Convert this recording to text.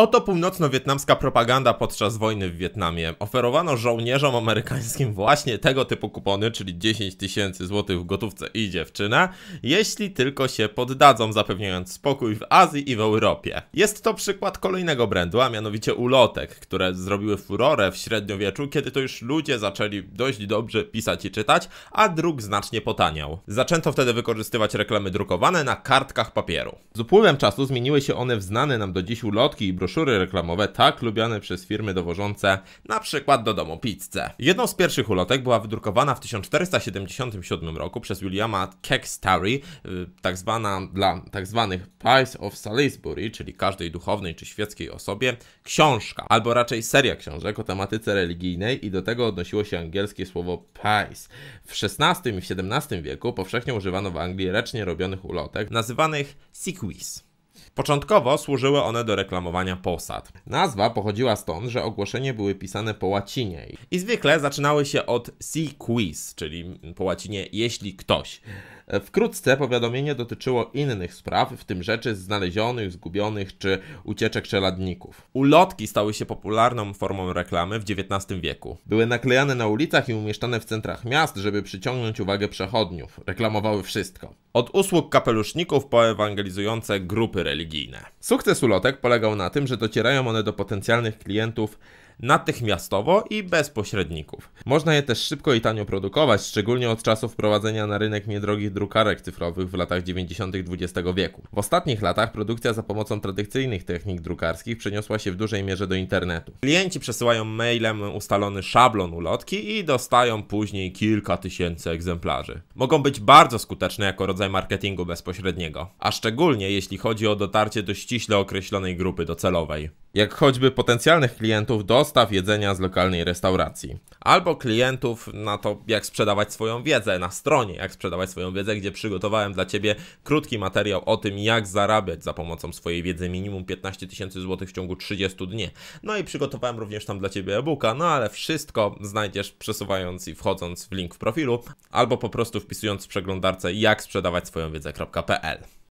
Oto północno-wietnamska propaganda podczas wojny w Wietnamie. Oferowano żołnierzom amerykańskim właśnie tego typu kupony, czyli 10 tysięcy złotych w gotówce i dziewczynę, jeśli tylko się poddadzą, zapewniając spokój w Azji i w Europie. Jest to przykład kolejnego brandu, a mianowicie ulotek, które zrobiły furorę w średniowieczu, kiedy to już ludzie zaczęli dość dobrze pisać i czytać, a druk znacznie potaniał. Zaczęto wtedy wykorzystywać reklamy drukowane na kartkach papieru. Z upływem czasu zmieniły się one w znane nam do dziś ulotki i broszury reklamowe, tak lubiane przez firmy dowożące na przykład do domu pizzę. Jedną z pierwszych ulotek była wydrukowana w 1477 roku przez Williama Kextory, tak zwana dla tak zwanych Pies of Salisbury, czyli każdej duchownej czy świeckiej osobie, książka, albo raczej seria książek o tematyce religijnej i do tego odnosiło się angielskie słowo pies. W XVI i XVII wieku powszechnie używano w Anglii ręcznie robionych ulotek, nazywanych sequins. Początkowo służyły one do reklamowania posad. Nazwa pochodziła stąd, że ogłoszenia były pisane po łacinie i zwykle zaczynały się od si quiz, czyli po łacinie jeśli ktoś. Wkrótce powiadomienie dotyczyło innych spraw, w tym rzeczy znalezionych, zgubionych czy ucieczek czeladników. Ulotki stały się popularną formą reklamy w XIX wieku. Były naklejane na ulicach i umieszczane w centrach miast, żeby przyciągnąć uwagę przechodniów. Reklamowały wszystko. Od usług kapeluszników po ewangelizujące grupy religijne. Sukces ulotek polegał na tym, że docierają one do potencjalnych klientów natychmiastowo i bez pośredników. Można je też szybko i tanio produkować, szczególnie od czasu wprowadzenia na rynek niedrogich drukarek cyfrowych w latach 90. XX wieku. W ostatnich latach produkcja za pomocą tradycyjnych technik drukarskich przeniosła się w dużej mierze do internetu. Klienci przesyłają mailem ustalony szablon ulotki i dostają później kilka tysięcy egzemplarzy. Mogą być bardzo skuteczne jako rodzaj marketingu bezpośredniego, a szczególnie jeśli chodzi o dotarcie do ściśle określonej grupy docelowej jak choćby potencjalnych klientów dostaw jedzenia z lokalnej restauracji, albo klientów na to, jak sprzedawać swoją wiedzę na stronie, jak sprzedawać swoją wiedzę, gdzie przygotowałem dla Ciebie krótki materiał o tym, jak zarabiać za pomocą swojej wiedzy minimum 15 tysięcy złotych w ciągu 30 dni. No i przygotowałem również tam dla Ciebie e-booka, no ale wszystko znajdziesz przesuwając i wchodząc w link w profilu, albo po prostu wpisując w przeglądarce jak sprzedawać swoją wiedzę.pl.